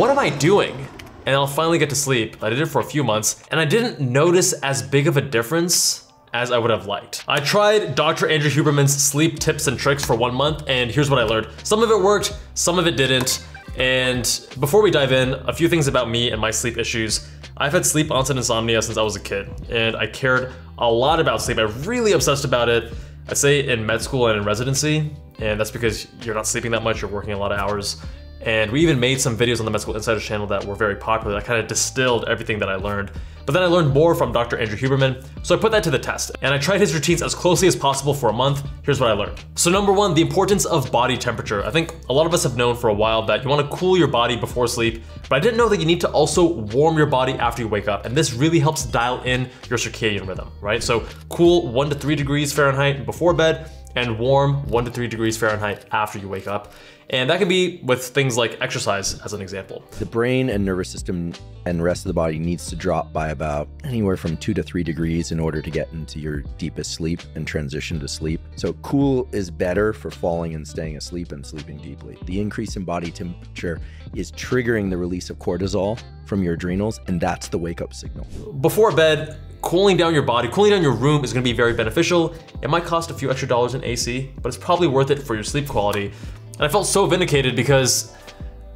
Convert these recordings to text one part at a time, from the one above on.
what am I doing? And I'll finally get to sleep. I did it for a few months, and I didn't notice as big of a difference as I would have liked. I tried Dr. Andrew Huberman's sleep tips and tricks for one month, and here's what I learned. Some of it worked, some of it didn't. And before we dive in, a few things about me and my sleep issues. I've had sleep onset insomnia since I was a kid, and I cared a lot about sleep. I really obsessed about it. I say in med school and in residency, and that's because you're not sleeping that much, you're working a lot of hours. And we even made some videos on the Med School Insiders channel that were very popular that kind of distilled everything that I learned. But then I learned more from Dr. Andrew Huberman, so I put that to the test. And I tried his routines as closely as possible for a month. Here's what I learned. So number one, the importance of body temperature. I think a lot of us have known for a while that you wanna cool your body before sleep, but I didn't know that you need to also warm your body after you wake up. And this really helps dial in your circadian rhythm, right? So cool one to three degrees Fahrenheit before bed, and warm one to three degrees Fahrenheit after you wake up. And that can be with things like exercise, as an example. The brain and nervous system and rest of the body needs to drop by about anywhere from two to three degrees in order to get into your deepest sleep and transition to sleep. So, cool is better for falling and staying asleep and sleeping deeply. The increase in body temperature is triggering the release of cortisol from your adrenals, and that's the wake up signal. Before bed, cooling down your body, cooling down your room is gonna be very beneficial. It might cost a few extra dollars in AC, but it's probably worth it for your sleep quality. And I felt so vindicated because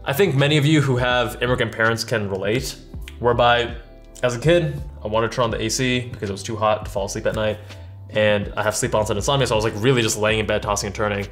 I think many of you who have immigrant parents can relate, whereby as a kid, I wanted to turn on the AC because it was too hot to fall asleep at night. And I have sleep onset insomnia, so I was like really just laying in bed, tossing and turning.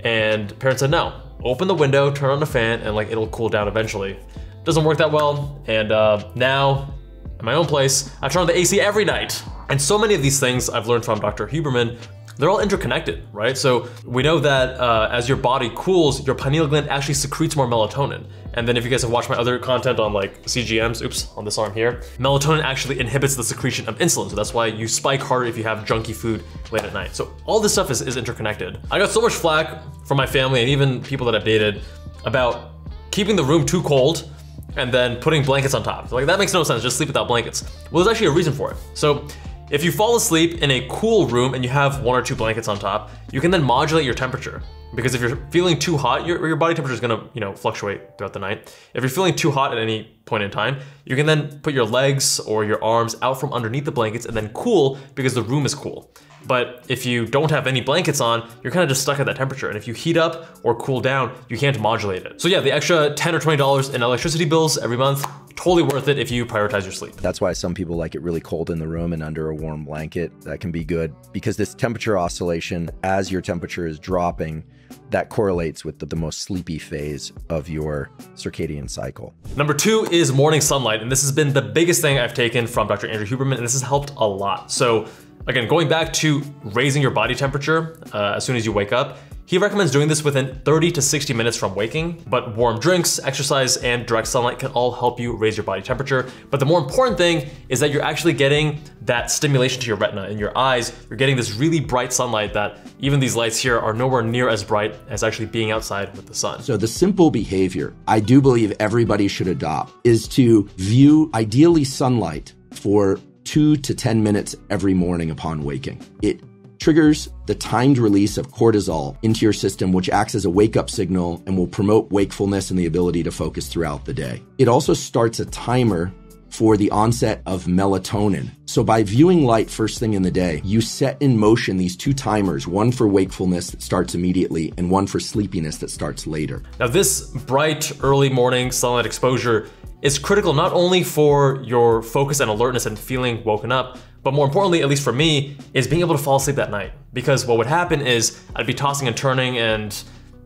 And parents said, no, open the window, turn on the fan, and like it'll cool down eventually. Doesn't work that well. And uh, now, in my own place, I turn on the AC every night. And so many of these things I've learned from Dr. Huberman they're all interconnected, right? So we know that uh, as your body cools, your pineal gland actually secretes more melatonin. And then if you guys have watched my other content on like CGMs, oops, on this arm here, melatonin actually inhibits the secretion of insulin. So that's why you spike harder if you have junky food late at night. So all this stuff is, is interconnected. I got so much flack from my family and even people that I've dated about keeping the room too cold and then putting blankets on top. Like that makes no sense, just sleep without blankets. Well, there's actually a reason for it. So if you fall asleep in a cool room and you have one or two blankets on top, you can then modulate your temperature. Because if you're feeling too hot, your, your body temperature is gonna, you know, fluctuate throughout the night. If you're feeling too hot at any point in time, you can then put your legs or your arms out from underneath the blankets and then cool because the room is cool. But if you don't have any blankets on, you're kind of just stuck at that temperature. And if you heat up or cool down, you can't modulate it. So yeah, the extra 10 or $20 in electricity bills every month, totally worth it if you prioritize your sleep. That's why some people like it really cold in the room and under a warm blanket. That can be good because this temperature oscillation, as your temperature is dropping, that correlates with the, the, most sleepy phase of your circadian cycle. Number two is morning sunlight. And this has been the biggest thing I've taken from Dr. Andrew Huberman, and this has helped a lot. So again, going back to raising your body temperature uh, as soon as you wake up, he recommends doing this within 30 to 60 minutes from waking, but warm drinks, exercise, and direct sunlight can all help you raise your body temperature. But the more important thing is that you're actually getting that stimulation to your retina in your eyes. You're getting this really bright sunlight that even these lights here are nowhere near as bright as actually being outside with the sun. So the simple behavior I do believe everybody should adopt is to view ideally sunlight for two to 10 minutes every morning upon waking. It triggers the timed release of cortisol into your system, which acts as a wake up signal and will promote wakefulness and the ability to focus throughout the day. It also starts a timer for the onset of melatonin. So by viewing light first thing in the day, you set in motion these two timers, one for wakefulness that starts immediately and one for sleepiness that starts later. Now this bright early morning sunlight exposure is critical not only for your focus and alertness and feeling woken up, but more importantly, at least for me, is being able to fall asleep that night. Because what would happen is I'd be tossing and turning and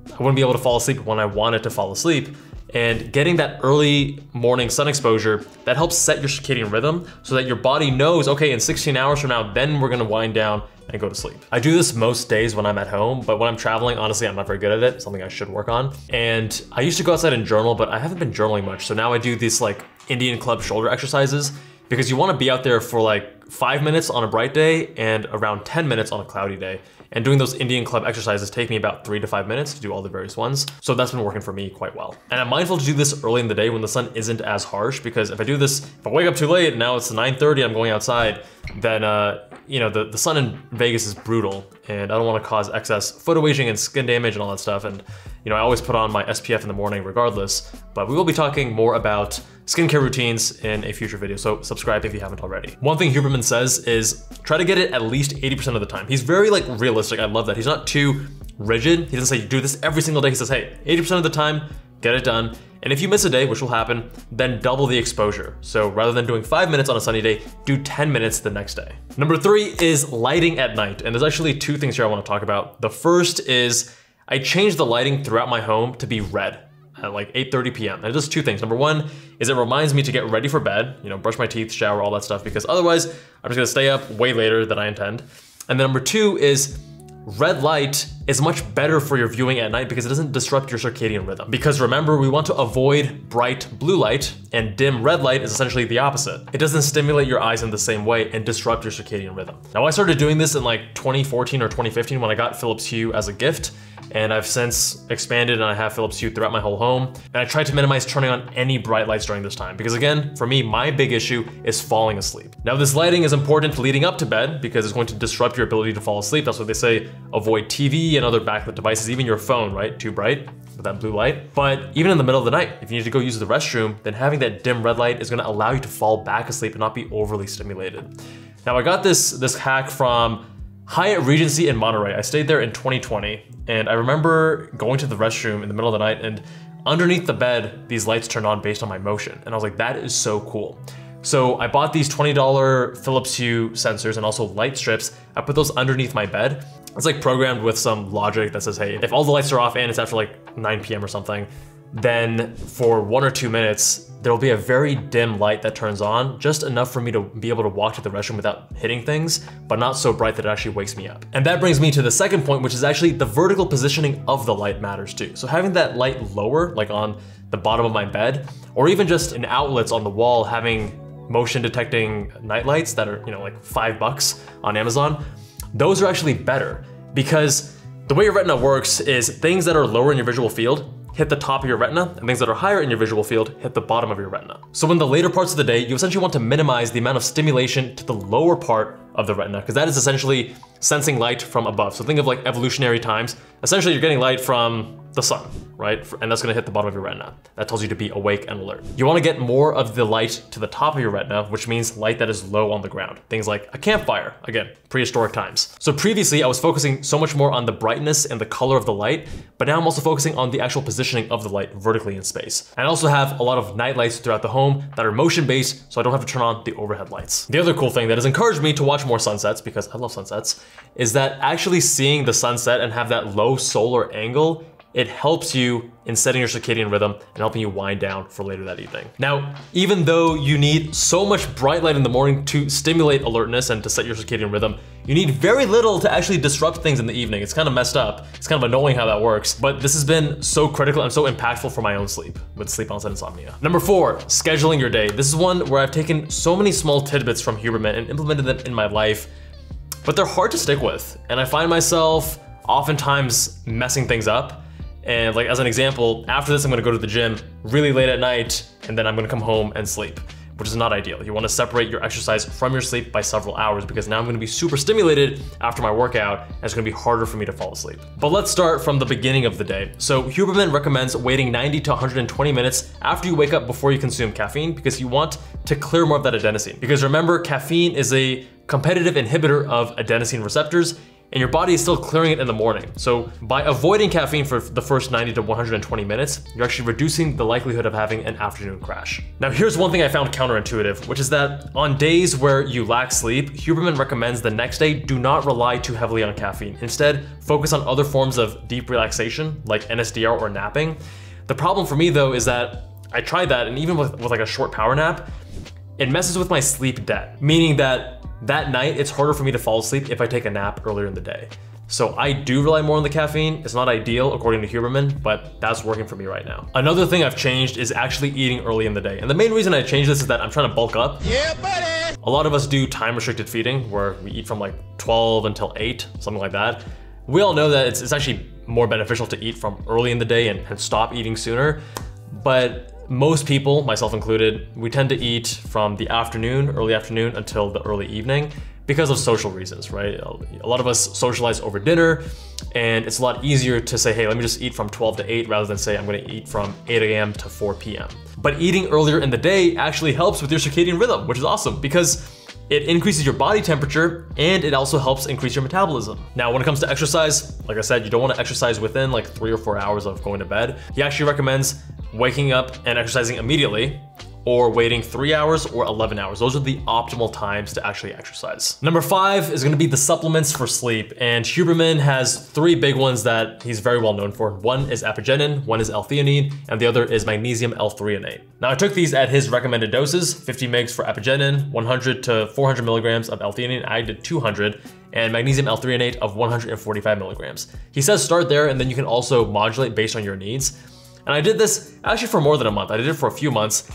I wouldn't be able to fall asleep when I wanted to fall asleep. And getting that early morning sun exposure, that helps set your circadian rhythm so that your body knows, okay, in 16 hours from now, then we're gonna wind down and go to sleep. I do this most days when I'm at home, but when I'm traveling, honestly, I'm not very good at it, something I should work on. And I used to go outside and journal, but I haven't been journaling much. So now I do these like Indian club shoulder exercises because you wanna be out there for like five minutes on a bright day and around 10 minutes on a cloudy day. And doing those Indian club exercises take me about three to five minutes to do all the various ones. So that's been working for me quite well. And I'm mindful to do this early in the day when the sun isn't as harsh because if I do this, if I wake up too late, now it's 9.30, I'm going outside, then uh, you know, the, the sun in Vegas is brutal and I don't wanna cause excess photo aging and skin damage and all that stuff. And you know, I always put on my SPF in the morning regardless, but we will be talking more about skincare routines in a future video, so subscribe if you haven't already. One thing Huberman says is try to get it at least 80% of the time. He's very like realistic, I love that. He's not too rigid. He doesn't say do this every single day. He says, hey, 80% of the time, get it done. And if you miss a day, which will happen, then double the exposure. So rather than doing five minutes on a sunny day, do 10 minutes the next day. Number three is lighting at night. And there's actually two things here I wanna talk about. The first is I changed the lighting throughout my home to be red at like 8.30 p.m. And it does two things. Number one is it reminds me to get ready for bed, you know, brush my teeth, shower, all that stuff, because otherwise I'm just gonna stay up way later than I intend. And then number two is red light is much better for your viewing at night because it doesn't disrupt your circadian rhythm. Because remember, we want to avoid bright blue light and dim red light is essentially the opposite. It doesn't stimulate your eyes in the same way and disrupt your circadian rhythm. Now I started doing this in like 2014 or 2015 when I got Philips Hue as a gift and I've since expanded and I have Philips Hue throughout my whole home. And I tried to minimize turning on any bright lights during this time because again, for me, my big issue is falling asleep. Now this lighting is important leading up to bed because it's going to disrupt your ability to fall asleep. That's what they say, avoid TV and other backlit devices, even your phone, right? Too bright with that blue light. But even in the middle of the night, if you need to go use the restroom, then having that dim red light is gonna allow you to fall back asleep and not be overly stimulated. Now I got this, this hack from Hyatt Regency in Monterey. I stayed there in 2020, and I remember going to the restroom in the middle of the night, and underneath the bed, these lights turned on based on my motion. And I was like, that is so cool. So I bought these $20 Philips Hue sensors and also light strips. I put those underneath my bed. It's like programmed with some logic that says, hey, if all the lights are off and it's after like 9 p.m. or something, then for one or two minutes, there will be a very dim light that turns on, just enough for me to be able to walk to the restroom without hitting things, but not so bright that it actually wakes me up. And that brings me to the second point, which is actually the vertical positioning of the light matters too. So having that light lower, like on the bottom of my bed, or even just in outlets on the wall, having motion detecting night lights that are, you know, like five bucks on Amazon, those are actually better because the way your retina works is things that are lower in your visual field hit the top of your retina, and things that are higher in your visual field hit the bottom of your retina. So in the later parts of the day, you essentially want to minimize the amount of stimulation to the lower part of the retina, because that is essentially sensing light from above. So think of like evolutionary times. Essentially, you're getting light from the sun, right? And that's gonna hit the bottom of your retina. That tells you to be awake and alert. You wanna get more of the light to the top of your retina, which means light that is low on the ground. Things like a campfire, again, prehistoric times. So previously I was focusing so much more on the brightness and the color of the light, but now I'm also focusing on the actual positioning of the light vertically in space. And I also have a lot of night lights throughout the home that are motion based, so I don't have to turn on the overhead lights. The other cool thing that has encouraged me to watch more sunsets, because I love sunsets, is that actually seeing the sunset and have that low solar angle it helps you in setting your circadian rhythm and helping you wind down for later that evening. Now, even though you need so much bright light in the morning to stimulate alertness and to set your circadian rhythm, you need very little to actually disrupt things in the evening. It's kind of messed up. It's kind of annoying how that works, but this has been so critical and so impactful for my own sleep with sleep onset insomnia. Number four, scheduling your day. This is one where I've taken so many small tidbits from Huberman and implemented them in my life, but they're hard to stick with. And I find myself oftentimes messing things up and like as an example, after this, I'm gonna go to the gym really late at night, and then I'm gonna come home and sleep, which is not ideal. You wanna separate your exercise from your sleep by several hours because now I'm gonna be super stimulated after my workout, and it's gonna be harder for me to fall asleep. But let's start from the beginning of the day. So Huberman recommends waiting 90 to 120 minutes after you wake up before you consume caffeine because you want to clear more of that adenosine. Because remember, caffeine is a competitive inhibitor of adenosine receptors, and your body is still clearing it in the morning. So by avoiding caffeine for the first 90 to 120 minutes, you're actually reducing the likelihood of having an afternoon crash. Now here's one thing I found counterintuitive, which is that on days where you lack sleep, Huberman recommends the next day do not rely too heavily on caffeine. Instead, focus on other forms of deep relaxation like NSDR or napping. The problem for me though is that I tried that and even with, with like a short power nap, it messes with my sleep debt, meaning that that night, it's harder for me to fall asleep if I take a nap earlier in the day. So I do rely more on the caffeine. It's not ideal according to Huberman, but that's working for me right now. Another thing I've changed is actually eating early in the day. And the main reason I changed this is that I'm trying to bulk up. Yeah, buddy! A lot of us do time restricted feeding where we eat from like 12 until 8, something like that. We all know that it's, it's actually more beneficial to eat from early in the day and, and stop eating sooner. But most people, myself included, we tend to eat from the afternoon, early afternoon, until the early evening because of social reasons, right? A lot of us socialize over dinner, and it's a lot easier to say, hey, let me just eat from 12 to 8 rather than say I'm gonna eat from 8 a.m. to 4 p.m. But eating earlier in the day actually helps with your circadian rhythm, which is awesome because it increases your body temperature and it also helps increase your metabolism. Now, when it comes to exercise, like I said, you don't wanna exercise within like three or four hours of going to bed. He actually recommends waking up and exercising immediately or waiting three hours or 11 hours. Those are the optimal times to actually exercise. Number five is gonna be the supplements for sleep. And Huberman has three big ones that he's very well known for. One is apigenin, one is L-theanine, and the other is magnesium L-threonate. Now I took these at his recommended doses, 50 mgs for apigenin, 100 to 400 milligrams of L-theanine. I did 200 and magnesium L-threonate of 145 milligrams. He says start there and then you can also modulate based on your needs. And I did this actually for more than a month. I did it for a few months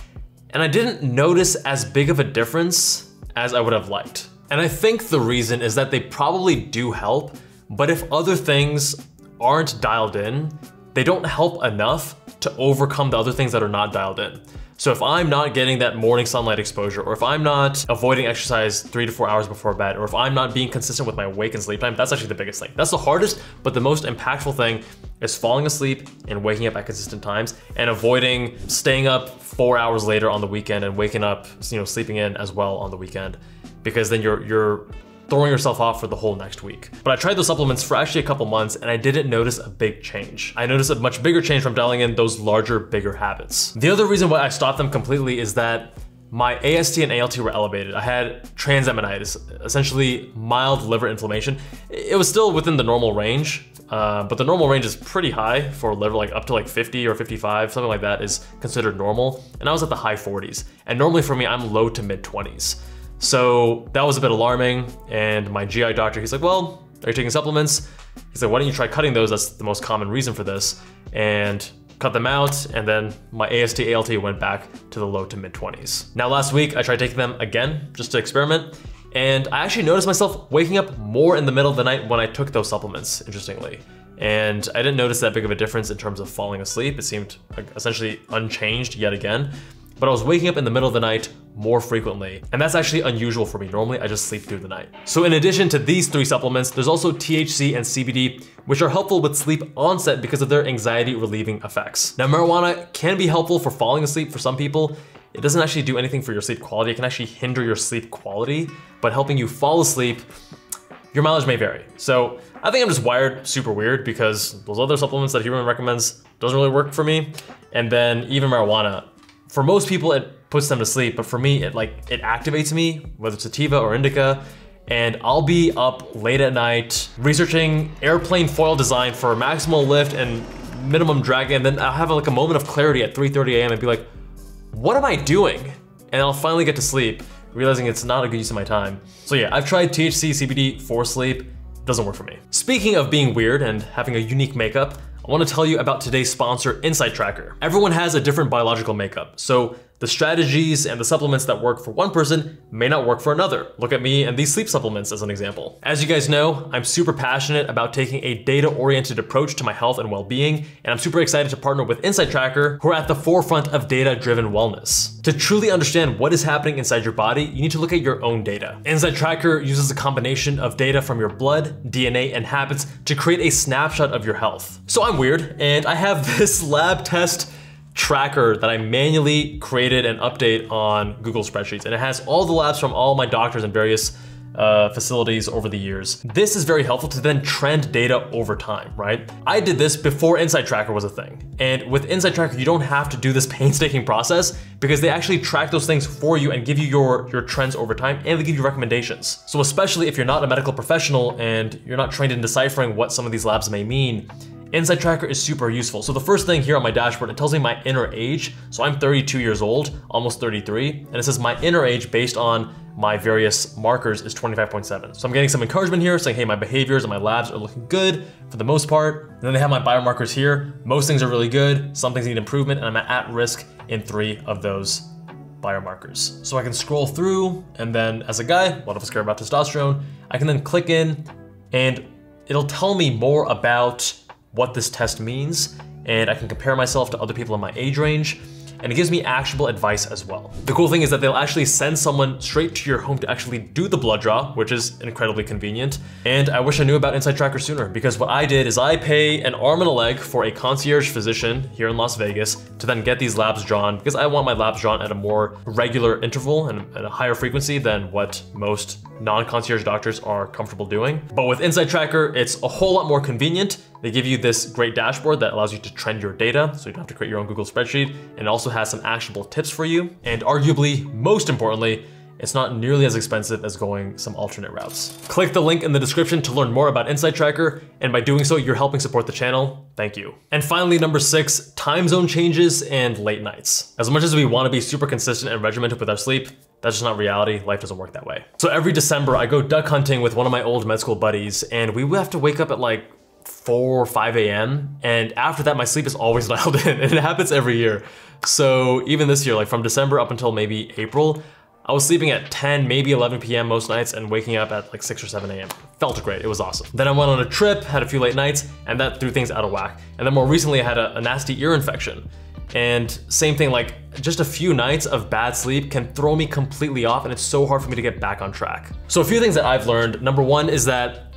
and I didn't notice as big of a difference as I would have liked. And I think the reason is that they probably do help, but if other things aren't dialed in, they don't help enough to overcome the other things that are not dialed in. So if I'm not getting that morning sunlight exposure, or if I'm not avoiding exercise three to four hours before bed, or if I'm not being consistent with my wake and sleep time, that's actually the biggest thing. That's the hardest, but the most impactful thing is falling asleep and waking up at consistent times and avoiding staying up four hours later on the weekend and waking up, you know, sleeping in as well on the weekend. Because then you're you're throwing yourself off for the whole next week. But I tried those supplements for actually a couple months and I didn't notice a big change. I noticed a much bigger change from dialing in those larger, bigger habits. The other reason why I stopped them completely is that my AST and ALT were elevated. I had transaminitis, essentially mild liver inflammation. It was still within the normal range, uh, but the normal range is pretty high for liver, like up to like 50 or 55, something like that is considered normal. And I was at the high 40s. And normally for me, I'm low to mid 20s. So that was a bit alarming. And my GI doctor, he's like, well, are you taking supplements? He's like, why don't you try cutting those? That's the most common reason for this. And cut them out, and then my AST ALT went back to the low to mid 20s. Now, last week, I tried taking them again just to experiment, and I actually noticed myself waking up more in the middle of the night when I took those supplements, interestingly. And I didn't notice that big of a difference in terms of falling asleep. It seemed essentially unchanged yet again but I was waking up in the middle of the night more frequently. And that's actually unusual for me. Normally I just sleep through the night. So in addition to these three supplements, there's also THC and CBD, which are helpful with sleep onset because of their anxiety relieving effects. Now marijuana can be helpful for falling asleep for some people. It doesn't actually do anything for your sleep quality. It can actually hinder your sleep quality, but helping you fall asleep, your mileage may vary. So I think I'm just wired super weird because those other supplements that Huberman recommends doesn't really work for me. And then even marijuana, for most people it puts them to sleep, but for me it like it activates me, whether it's sativa or indica, and I'll be up late at night researching airplane foil design for maximal lift and minimum drag, and then I'll have like a moment of clarity at 3:30 a.m. and be like, what am I doing? And I'll finally get to sleep, realizing it's not a good use of my time. So yeah, I've tried THC, CBD for sleep, doesn't work for me. Speaking of being weird and having a unique makeup, I want to tell you about today's sponsor, Inside Tracker. Everyone has a different biological makeup, so the strategies and the supplements that work for one person may not work for another. Look at me and these sleep supplements as an example. As you guys know, I'm super passionate about taking a data-oriented approach to my health and well-being, and I'm super excited to partner with Inside Tracker, who are at the forefront of data-driven wellness. To truly understand what is happening inside your body, you need to look at your own data. Inside Tracker uses a combination of data from your blood, DNA, and habits to create a snapshot of your health. So I'm weird, and I have this lab test tracker that I manually created and update on Google Spreadsheets. And it has all the labs from all my doctors and various uh, facilities over the years. This is very helpful to then trend data over time, right? I did this before Inside Tracker was a thing. And with Inside Tracker, you don't have to do this painstaking process because they actually track those things for you and give you your, your trends over time and they give you recommendations. So especially if you're not a medical professional and you're not trained in deciphering what some of these labs may mean, Inside Tracker is super useful. So the first thing here on my dashboard, it tells me my inner age. So I'm 32 years old, almost 33, and it says my inner age based on my various markers is 25.7. So I'm getting some encouragement here saying, hey, my behaviors and my labs are looking good for the most part. And then they have my biomarkers here. Most things are really good. Some things need improvement and I'm at risk in three of those biomarkers. So I can scroll through, and then as a guy, a lot of us care about testosterone, I can then click in and it'll tell me more about what this test means, and I can compare myself to other people in my age range and it gives me actionable advice as well. The cool thing is that they'll actually send someone straight to your home to actually do the blood draw, which is incredibly convenient. And I wish I knew about Inside Tracker sooner because what I did is I pay an arm and a leg for a concierge physician here in Las Vegas to then get these labs drawn because I want my labs drawn at a more regular interval and at a higher frequency than what most non-concierge doctors are comfortable doing. But with Inside Tracker, it's a whole lot more convenient they give you this great dashboard that allows you to trend your data, so you don't have to create your own Google spreadsheet, and it also has some actionable tips for you. And arguably, most importantly, it's not nearly as expensive as going some alternate routes. Click the link in the description to learn more about Inside Tracker, and by doing so, you're helping support the channel. Thank you. And finally, number six, time zone changes and late nights. As much as we wanna be super consistent and regimented with our sleep, that's just not reality. Life doesn't work that way. So every December, I go duck hunting with one of my old med school buddies, and we have to wake up at like 4 or 5 a.m. And after that, my sleep is always dialed in, and it happens every year. So even this year, like from December up until maybe April, I was sleeping at 10, maybe 11 p.m. most nights and waking up at like 6 or 7 a.m. Felt great, it was awesome. Then I went on a trip, had a few late nights, and that threw things out of whack. And then more recently, I had a, a nasty ear infection. And same thing, like just a few nights of bad sleep can throw me completely off and it's so hard for me to get back on track. So a few things that I've learned. Number one is that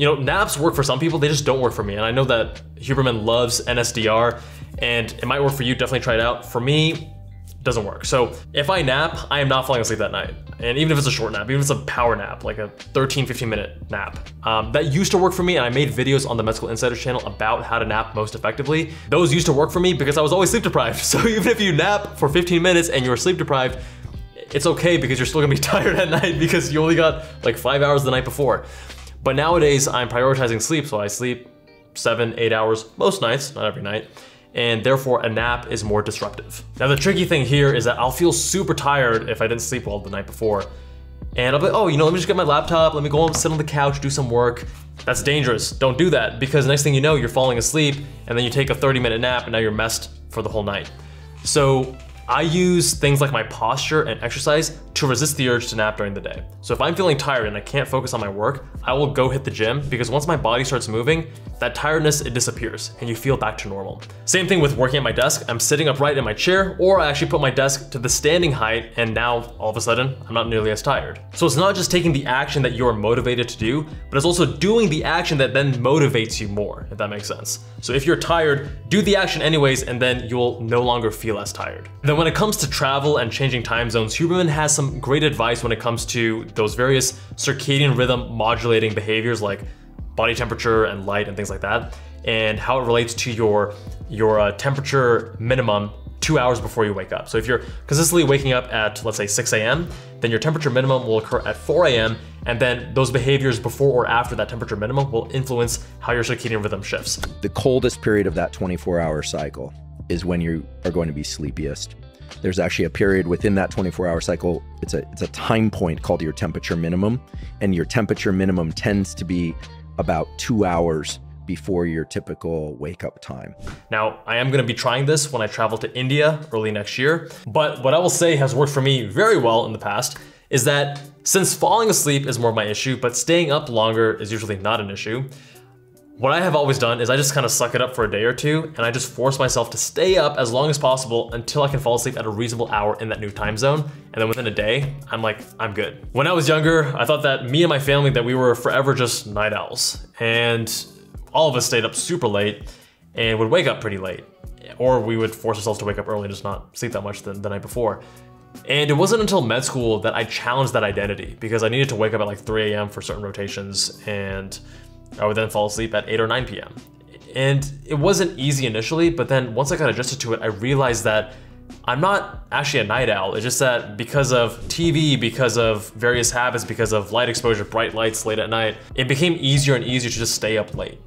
you know, naps work for some people, they just don't work for me. And I know that Huberman loves NSDR and it might work for you, definitely try it out. For me, it doesn't work. So if I nap, I am not falling asleep that night. And even if it's a short nap, even if it's a power nap, like a 13, 15 minute nap, um, that used to work for me. And I made videos on the Medical School Insiders channel about how to nap most effectively. Those used to work for me because I was always sleep deprived. So even if you nap for 15 minutes and you're sleep deprived, it's okay because you're still gonna be tired at night because you only got like five hours the night before. But nowadays, I'm prioritizing sleep, so I sleep seven, eight hours most nights, not every night, and therefore a nap is more disruptive. Now, the tricky thing here is that I'll feel super tired if I didn't sleep well the night before. And I'll be, like, oh, you know, let me just get my laptop, let me go and sit on the couch, do some work. That's dangerous. Don't do that because next thing you know, you're falling asleep and then you take a 30 minute nap and now you're messed for the whole night. So I use things like my posture and exercise to resist the urge to nap during the day. So if I'm feeling tired and I can't focus on my work, I will go hit the gym because once my body starts moving, that tiredness, it disappears and you feel back to normal. Same thing with working at my desk. I'm sitting upright in my chair or I actually put my desk to the standing height and now all of a sudden I'm not nearly as tired. So it's not just taking the action that you're motivated to do, but it's also doing the action that then motivates you more, if that makes sense. So if you're tired, do the action anyways and then you'll no longer feel as tired. Then when it comes to travel and changing time zones, Huberman has some great advice when it comes to those various circadian rhythm modulating behaviors like body temperature and light and things like that, and how it relates to your your uh, temperature minimum two hours before you wake up. So if you're consistently waking up at, let's say 6 a.m., then your temperature minimum will occur at 4 a.m., and then those behaviors before or after that temperature minimum will influence how your circadian rhythm shifts. The coldest period of that 24 hour cycle is when you are going to be sleepiest. There's actually a period within that 24 hour cycle. It's a, it's a time point called your temperature minimum. And your temperature minimum tends to be about two hours before your typical wake up time. Now, I am gonna be trying this when I travel to India early next year, but what I will say has worked for me very well in the past is that since falling asleep is more of my issue, but staying up longer is usually not an issue, what I have always done is I just kind of suck it up for a day or two and I just force myself to stay up as long as possible until I can fall asleep at a reasonable hour in that new time zone. And then within a day, I'm like, I'm good. When I was younger, I thought that me and my family, that we were forever just night owls. And all of us stayed up super late and would wake up pretty late. Or we would force ourselves to wake up early and just not sleep that much the, the night before. And it wasn't until med school that I challenged that identity because I needed to wake up at like 3 a.m. for certain rotations and I would then fall asleep at 8 or 9 p.m. And it wasn't easy initially, but then once I got adjusted to it, I realized that I'm not actually a night owl. It's just that because of TV, because of various habits, because of light exposure, bright lights late at night, it became easier and easier to just stay up late.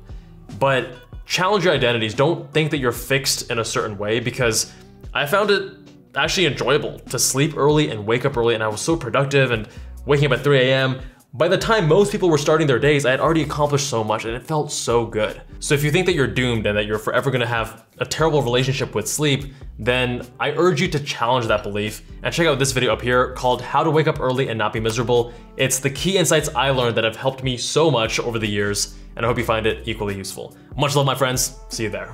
But challenge your identities. Don't think that you're fixed in a certain way because I found it actually enjoyable to sleep early and wake up early, and I was so productive and waking up at 3 a.m By the time most people were starting their days, I had already accomplished so much and it felt so good. So if you think that you're doomed and that you're forever gonna have a terrible relationship with sleep, then I urge you to challenge that belief and check out this video up here called How to Wake Up Early and Not Be Miserable. It's the key insights I learned that have helped me so much over the years, and I hope you find it equally useful. Much love, my friends. See you there.